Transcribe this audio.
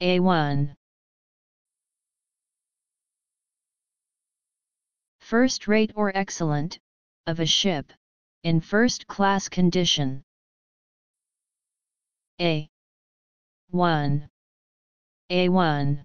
A1 First rate or excellent, of a ship, in first class condition. A 1 A1